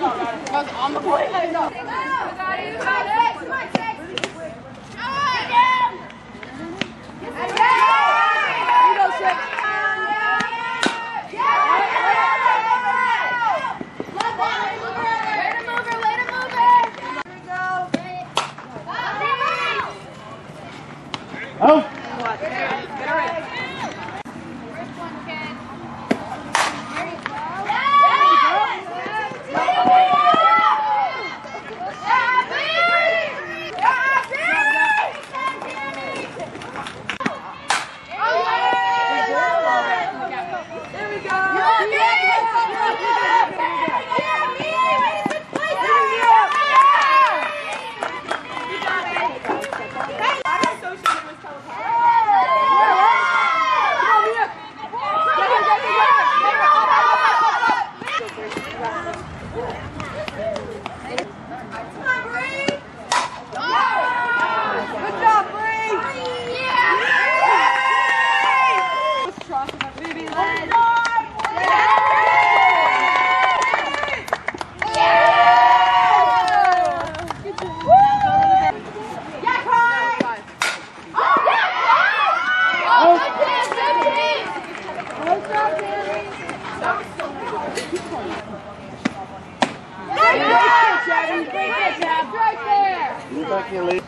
That's on the board. Thank you, Lee.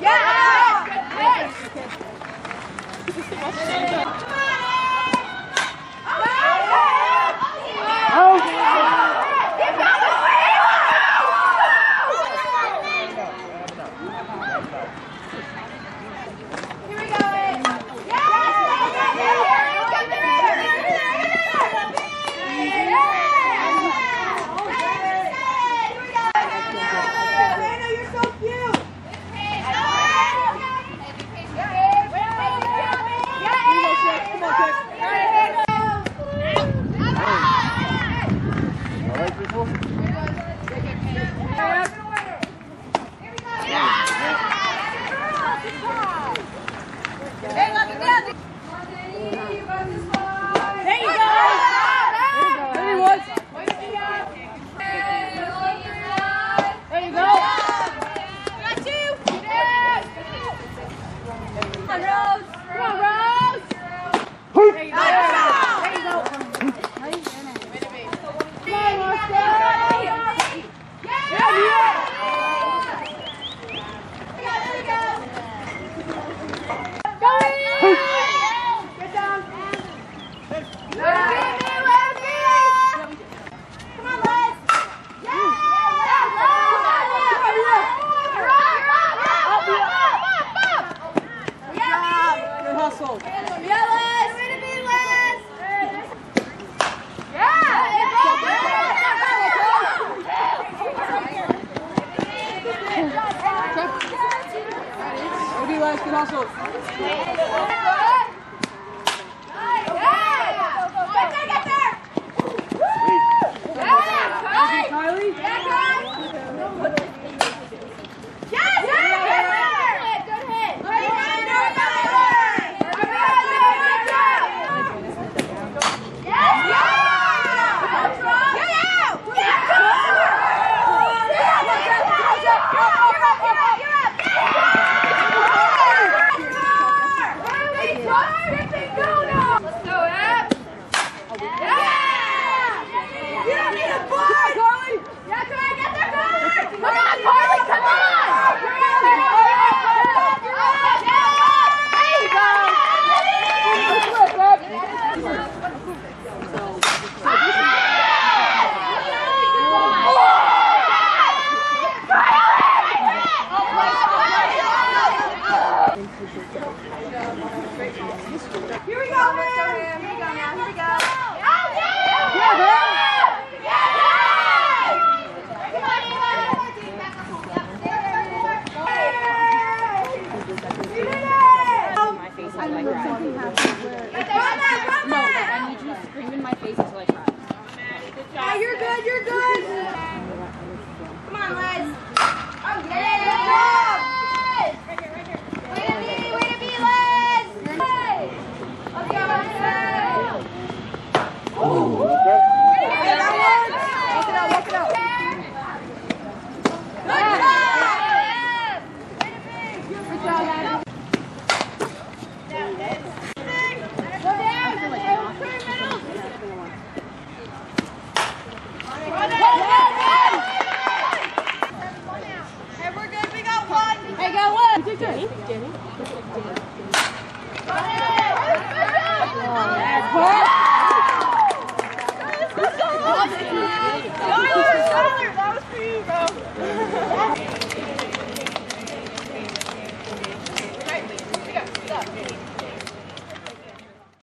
Yeah! Yes! Yes!